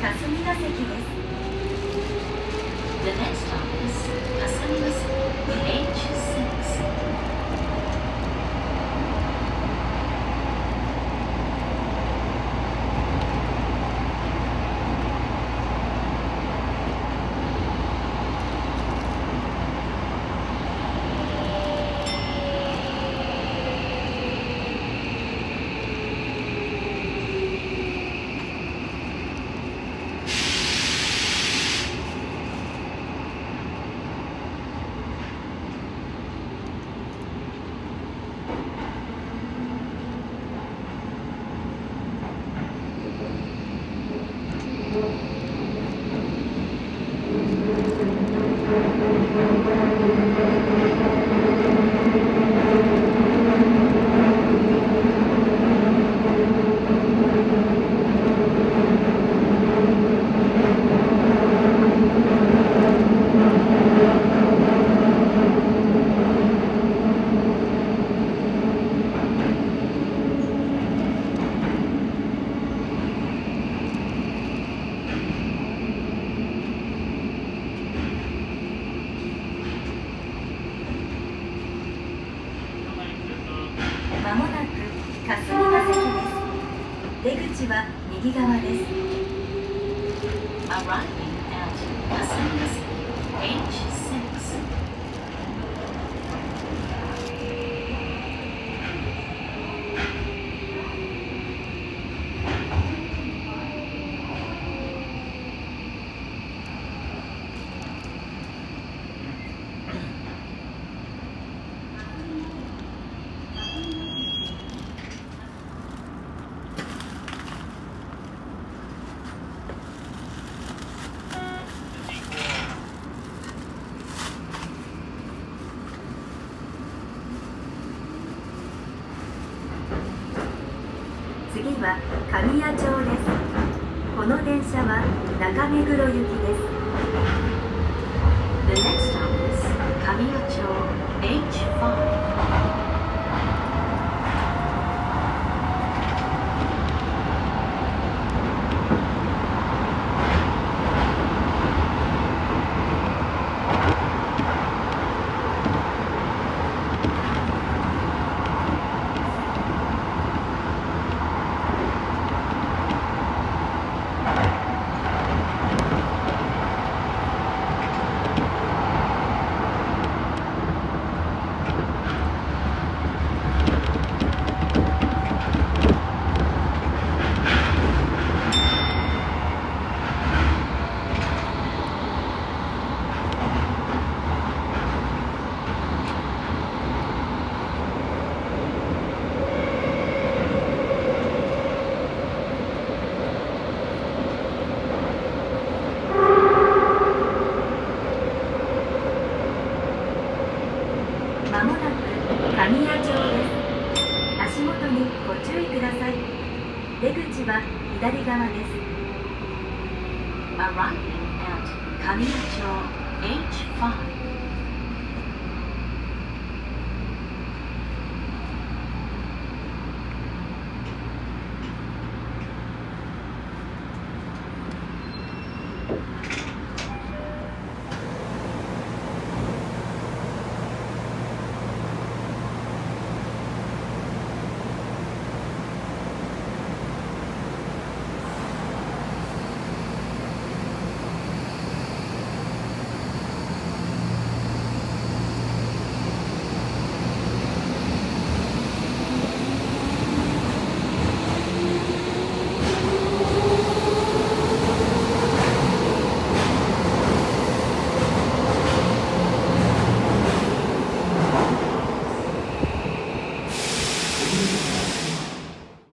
霞ヶ関です The next stop is Kasamigaseki, H6. まもなく出口は右側です。次は神谷町です。この電車は中目黒行きです。神谷町 h ご注意ください。出口は左側です。